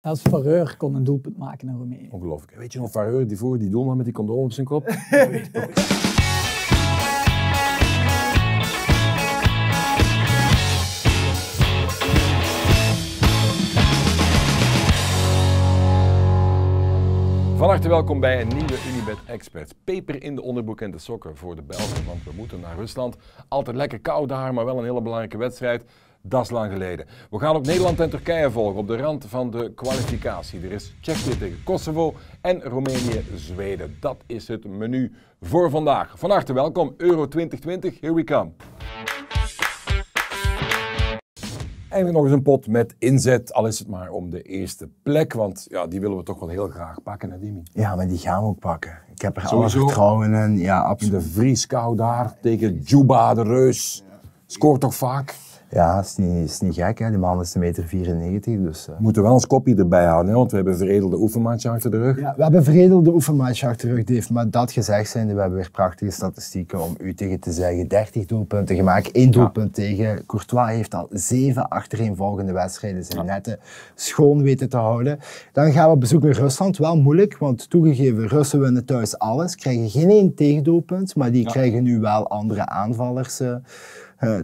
Als Fareur kon een doelpunt maken in Roemenië. Ongelooflijk. Weet je nog, Fareur die voor die doelman met die condoom op zijn kop? Van harte welkom bij een nieuwe Unibet Experts. Peper in de onderbroek en de sokken voor de Belgen, want we moeten naar Rusland. Altijd lekker koud daar, maar wel een hele belangrijke wedstrijd. Dat is lang geleden. We gaan ook Nederland en Turkije volgen op de rand van de kwalificatie. Er is Tsjechië tegen Kosovo en Roemenië-Zweden. Dat is het menu voor vandaag. Van harte welkom, Euro 2020, here we come. Eindelijk nog eens een pot met inzet, al is het maar om de eerste plek. Want ja, die willen we toch wel heel graag pakken, hè, Dimi? Ja, maar die gaan we ook pakken. Ik heb er alle Sowieso. vertrouwen in. Ja, In absoluut. de vrieskou daar tegen Juba, de Reus. Scoort toch vaak? Ja, is niet, is niet gek. Hè. Die man is 1,94 meter. 94, dus, eh. We moeten wel een kopje erbij houden, hè, want we hebben een veredelde oefenmatch achter de rug. ja, we hebben veredelde oefenmatch achter de rug, Dave. Maar dat gezegd zijnde, we hebben weer prachtige statistieken om u tegen te zeggen. 30 doelpunten gemaakt, één doelpunt tegen. Courtois heeft al zeven achtereenvolgende wedstrijden zijn netten schoon weten te houden. Dan gaan we op bezoek naar Rusland. Wel moeilijk, want toegegeven, Russen winnen thuis alles. Krijgen geen één tegendoelpunt, maar die krijgen nu wel andere aanvallers eh,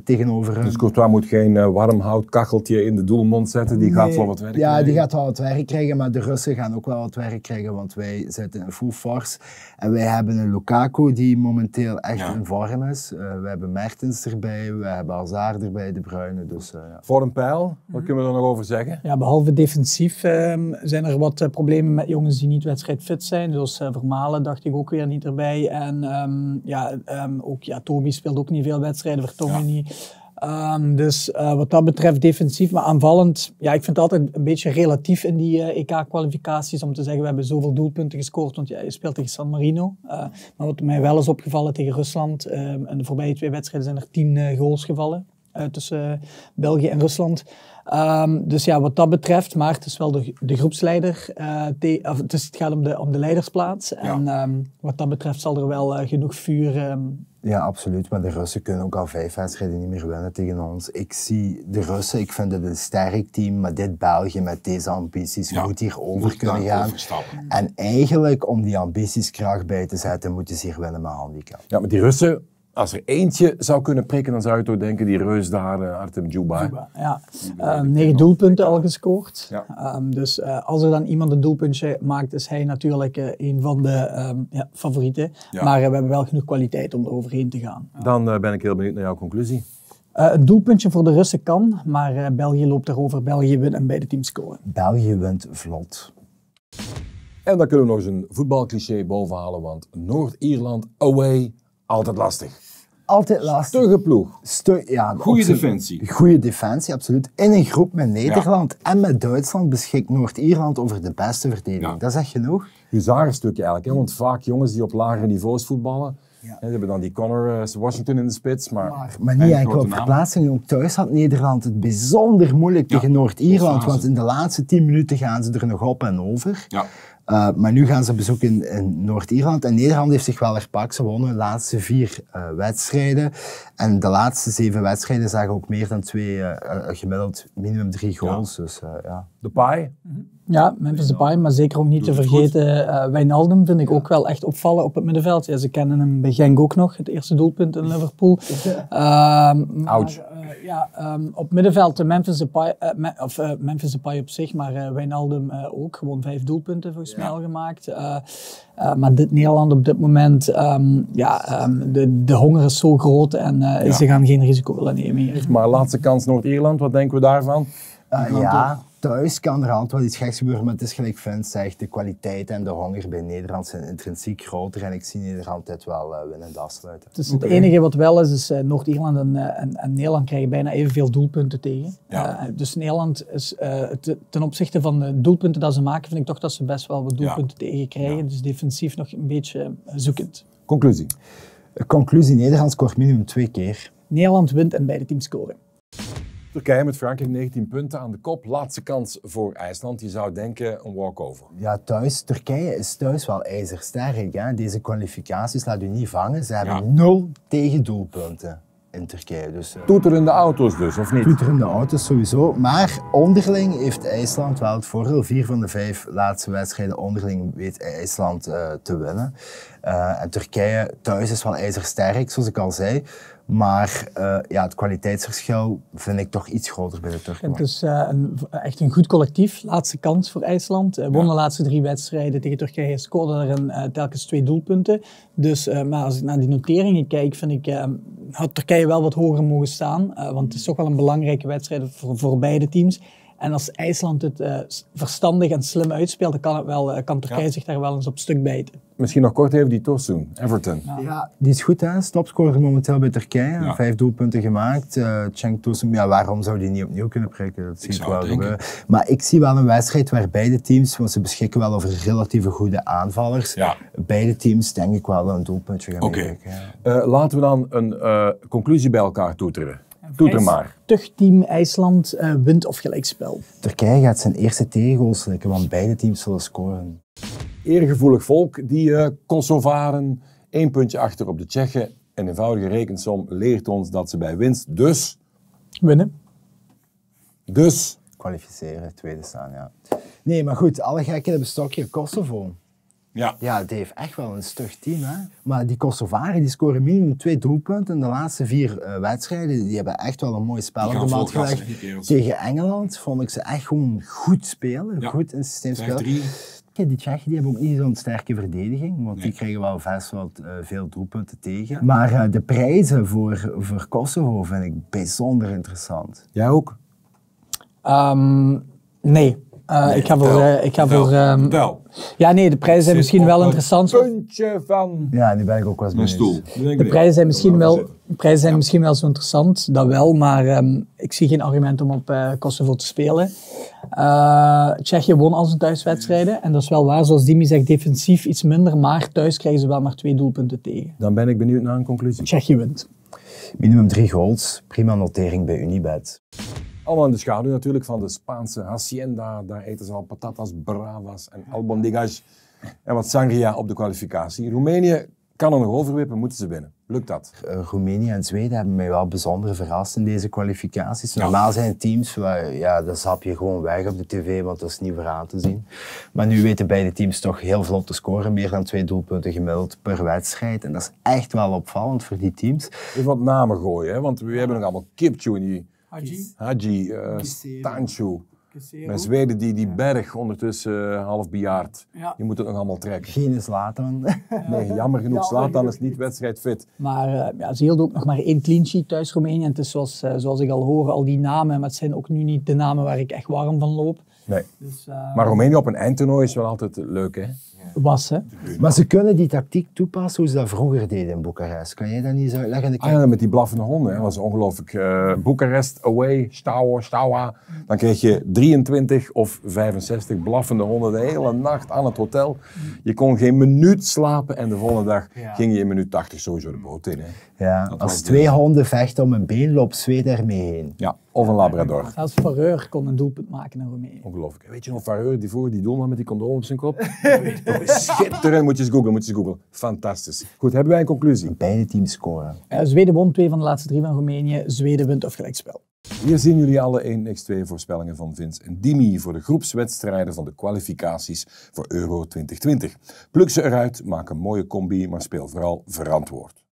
tegenover hun. Dus Courtois moet geen eh, warm houtkacheltje in de doelmond zetten, die gaat wel wat werk Ja, krijgen. die gaat wel wat werk krijgen, maar de Russen gaan ook wel wat werk krijgen, want wij zitten in full force. En wij hebben een Lukaku die momenteel echt Ja. in vorm is. Eh, we hebben Mertens erbij, we hebben Hazard erbij, De Bruyne. Dus, eh, ja. Voor een pijl, wat kunnen we er nog over zeggen? Ja, behalve defensief ehm, zijn er wat eh, problemen met jongens die niet wedstrijdfit zijn. Zoals eh, Vermalen dacht ik ook weer niet erbij. En ehm, ja, ehm, ook ja, Toby speelt ook niet veel wedstrijden, Vertongen niet. Ehm, dus eh, wat dat betreft defensief, maar aanvallend. Ja, ik vind het altijd een beetje relatief in die eh, EK-kwalificaties om te zeggen we hebben zoveel doelpunten gescoord. Want ja, je speelt tegen San Marino. Eh, maar wat mij wel is opgevallen tegen Rusland, ehm, in de voorbije twee wedstrijden zijn er tien goals gevallen tussen België en Rusland. Ehm, dus ja, wat dat betreft, maar het is wel de, de groepsleider. te- of, het, gaat om de, om de leidersplaats. En wat dat betreft zal er wel genoeg vuur. ehm, ja, absoluut. Maar de Russen kunnen ook al vijf wedstrijden niet meer winnen tegen ons. Ik zie de Russen, ik vind het een sterk team, maar dit België met deze ambities moet hier over kunnen gaan. En eigenlijk, om die ambities kracht bij te zetten, moeten ze hier winnen met handicap. Ja, met die Russen, als er eentje zou kunnen prikken, dan zou je toch denken, die Reus daar, eh, Artem Juba. ja, Ehm, negen doelpunten al gescoord. Ja. Ehm, dus eh, als er dan iemand een doelpuntje maakt, is hij natuurlijk eh, een van de ehm, ja, favorieten. Ja. Maar eh, we hebben wel genoeg kwaliteit om er overheen te gaan. Dan eh, ben ik heel benieuwd naar jouw conclusie. Eh, een doelpuntje voor de Russen kan, maar eh, België loopt erover. België wint en beide teams scoren. België wint vlot. En dan kunnen we nog eens een voetbalcliché bovenhalen, want Noord-Ierland away, altijd lastig. Altijd lastig. Stugge ploeg. Stu- ja, Goeie absoluut. defensie. Goede defensie, absoluut. In een groep met Nederland en met Duitsland beschikt Noord-Ierland over de beste verdediging. Ja. Dat is echt genoeg. Huzarenstukje eigenlijk, hè? want vaak jongens die op lagere niveaus voetballen, ze hebben dan die Connor eh, Washington in de spits, maar, Maar niet enkel op verplaatsing. Ook thuis had Nederland het bijzonder moeilijk tegen Noord-Ierland. Want in de laatste tien minuten gaan ze er nog op en over. Ja. Uh, maar nu gaan ze bezoek in, in Noord-Ierland. En Nederland heeft zich wel herpakt. Ze wonnen de laatste vier uh, wedstrijden. En de laatste zeven wedstrijden zagen ook meer dan twee, uh, gemiddeld minimum drie goals. Dus, ja. De paai, Ja, Memphis Depay, maar zeker ook niet te vergeten, uh, Wijnaldum vind ik ook wel echt opvallen op het middenveld. Ja, ze kennen hem bij Genk ook nog, het eerste doelpunt in Liverpool. Um, Ouch. Uh, ja, um, op middenveld uh, Memphis Depay, uh, me, of uh, Memphis Depay op zich, maar uh, Wijnaldum uh, ook. Gewoon vijf doelpunten volgens mij al gemaakt. Uh, uh, maar dit Nederland op dit moment, um, ja, um, de, de honger is zo groot en uh, Ja. ze gaan geen risico willen nemen hier. maar laatste kans Noord-Ierland, wat denken we daarvan? Uh, ja, thuis kan er altijd wel iets geks gebeuren, maar het is gelijk Vince zegt, de kwaliteit en de honger bij Nederland zijn intrinsiek groter en ik zie Nederland dit wel uh, winnend afsluiten. Dus het enige wat wel is, is uh, Noord-Ierland en, uh, en, en, Nederland krijgen bijna evenveel doelpunten tegen. Ja. dus Nederland is te, ten opzichte van de doelpunten dat ze maken, vind ik toch dat ze best wel wat doelpunten ja. tegen krijgen. Ja. Dus defensief nog een beetje zoekend. Conclusie? Conclusie, Nederland scoort minimum twee keer. Nederland wint en beide teams scoren. Turkije met Frankrijk 19 punten aan de kop. Laatste kans voor IJsland. Je zou denken een walkover. Ja, thuis. Turkije is thuis wel ijzersterk. Hè? Deze kwalificaties laat u niet vangen. Ze hebben Ja. nul tegendoelpunten. in Turkije. Dus, uh, Toeterende auto's dus, of niet? Toeterende auto's sowieso. Maar onderling heeft IJsland wel het voordeel. Vier van de vijf laatste wedstrijden onderling weet IJsland uh, te winnen. Uh, en Turkije thuis is wel ijzersterk, zoals ik al zei. Maar uh, ja, het kwaliteitsverschil vind ik toch iets groter bij de Turken. Het is uh, een, echt een goed collectief. Laatste kans voor IJsland. Uh, won ja. de laatste drie wedstrijden tegen Turkije. Scoorde er een, telkens twee doelpunten. Dus maar als ik naar die noteringen kijk, vind ik had Turkije wel wat hoger mogen staan. want het is toch wel een belangrijke wedstrijd voor, voor beide teams. En als IJsland het uh, verstandig en slim uitspeelt, dan kan, het wel, uh, kan Turkije ja. zich daar wel eens op stuk bijten. Misschien nog kort even die Tosun, Everton. Ja. ja, die is goed hè, stopscorer momenteel bij Turkije. Ja. Vijf doelpunten gemaakt. Uh, Cenk Tosun, ja, waarom zou die niet opnieuw kunnen prikken? Dat zie ik wel gebeuren. Maar ik zie wel een wedstrijd waar beide teams, want ze beschikken wel over relatief goede aanvallers. Ja. Beide teams denk ik wel een doelpuntje gaan okay. laten we dan een conclusie bij elkaar toeteren. Doe er maar. Tuchtteam IJsland uh, wint of gelijkspel. Turkije gaat zijn eerste tegengoal slikken, want beide teams zullen scoren. Eergevoelig volk, die uh, Kosovaren, één puntje achter op de Tsjechen. Een eenvoudige rekensom leert ons dat ze bij winst dus... Winnen. Dus... Kwalificeren, tweede staan, ja. Nee, maar goed, alle gekken hebben stokje. Kosovo. Ja. ja, het heeft echt wel een stug team. Hè? Maar die Kosovaren die scoren minimum twee doelpunten in de laatste vier uh, wedstrijden. Die hebben echt wel een mooi spel op de mat gelegd. Tegen Engeland vond ik ze echt gewoon goed spelen. Ja. Goed in het systeem spelen. Die Tsjechen die hebben ook niet zo'n sterke verdediging, want nee. die krijgen wel best wat uh, veel doelpunten tegen. Maar uh, de prijzen voor, voor Kosovo vind ik bijzonder interessant. Jij ook? Um, nee. Uh, nee, ik ga voor. Uh, ik ga voor vertel. Ja, nee, de prijzen zijn misschien wel interessant. puntje van. Ja, die ben ik ook wel eens mijn stoel. De prijzen zijn misschien wel, de prijzen zijn ja. misschien wel zo interessant, dat wel, maar um, ik zie geen argument om op uh, Kosovo te spelen. Tsjechië won al zijn thuiswedstrijden en dat is wel waar, zoals Dimi zegt, defensief iets minder, maar thuis krijgen ze wel maar twee doelpunten tegen. Dan ben ik benieuwd naar een conclusie. Tsjechië wint. Minimum drie goals, prima notering bij Unibet. Allemaal in de schaduw natuurlijk van de Spaanse hacienda. Daar eten ze al patatas bravas en albondigas en wat sangria op de kwalificatie. Roemenië kan er nog overwippen, moeten ze winnen. Lukt dat? Uh, Roemenië en Zweden hebben mij wel bijzonder verrast in deze kwalificaties. Normaal zijn teams, ja, dat zap je gewoon weg op de tv, want dat is niet voor aan te zien. Maar nu weten beide teams toch heel vlot te scoren. Meer dan twee doelpunten gemiddeld per wedstrijd. En dat is echt wel opvallend voor die teams. Even wat namen gooien, hè? want we hebben nog allemaal Kipchu in die Haji, Haji uh, Stanchu. Met Zweden die die berg ondertussen uh, half bejaard. Ja. Je moet het nog allemaal trekken. Geen Slatan. nee, jammer genoeg. Slatan is niet wedstrijdfit. Maar uh, ja, ze hielden ook nog maar één clean sheet thuis Roemenië. En het is zoals, uh, zoals ik al hoor, al die namen. Maar het zijn ook nu niet de namen waar ik echt warm van loop. Nee. Dus, maar Roemenië op een eindtoernooi is wel altijd leuk, hè? Was, hè? Maar ze kunnen die tactiek toepassen hoe ze dat vroeger deden in Boekarest. Kan jij dat niet zo uitleggen? Ah, ja, met die blaffende honden. Dat was ongelooflijk. Uh, Boekarest, away, Stawa, Stawa. Dan kreeg je 23 of 65 blaffende honden de hele nacht aan het hotel. Je kon geen minuut slapen en de volgende dag ja. ging je in minuut 80 sowieso de boot in. Hè. Ja, dat als twee honden vechten om een been, loopt zweet ermee heen. Ja, of een labrador. Zelfs Fareur kon een doelpunt maken in Roemenië. Ongelooflijk. Weet je nog Fareur, die voor die doelman met die condoom op zijn kop? Schitterend, moet je eens googlen, moet je eens googlen. Fantastisch. Goed, hebben wij een conclusie? Beide teams scoren. Uh, Zweden won twee van de laatste drie van Roemenië. Zweden wint of gelijkspel. Hier zien jullie alle 1x2 voorspellingen van Vince en Dimi voor de groepswedstrijden van de kwalificaties voor Euro 2020. Pluk ze eruit, maak een mooie combi, maar speel vooral verantwoord.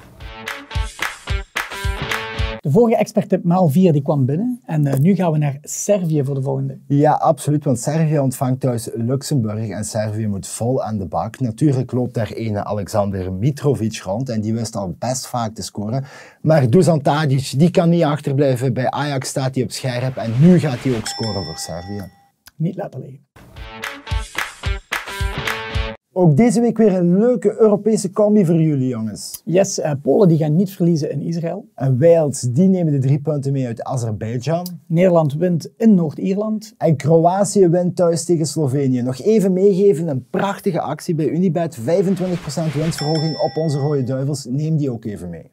De vorige experttip maal 4 die kwam binnen en uh, nu gaan we naar Servië voor de volgende. Ja, absoluut, want Servië ontvangt thuis Luxemburg en Servië moet vol aan de bak. Natuurlijk loopt daar ene Alexander Mitrovic rond en die wist al best vaak te scoren. Maar Dusan Tadic, die kan niet achterblijven. Bij Ajax staat hij op scherp en nu gaat hij ook scoren voor Servië. Niet laten liggen. Ook deze week weer een leuke Europese combi voor jullie, jongens. Yes, uh, Polen die gaan niet verliezen in Israël. En Wales die nemen de drie punten mee uit Azerbeidzjan. Nederland wint in Noord-Ierland. En Kroatië wint thuis tegen Slovenië. Nog even meegeven, een prachtige actie bij Unibet. 25% winstverhoging op onze Rode Duivels. Neem die ook even mee.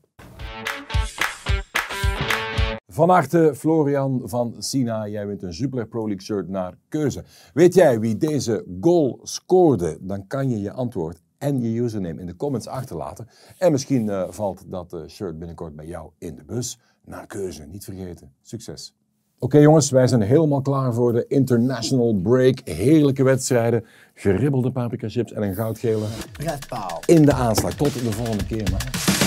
Van harte Florian van Sina, jij wint een Super Pro League shirt naar keuze. Weet jij wie deze goal scoorde? Dan kan je je antwoord en je username in de comments achterlaten. En misschien eh, valt dat eh, shirt binnenkort bij jou in de bus. Naar keuze, niet vergeten. Succes! Oké jongens, wij zijn helemaal klaar voor de International Break. Heerlijke wedstrijden, geribbelde paprika chips en een goudgele Redpaal. in de aanslag. Tot de volgende keer, man.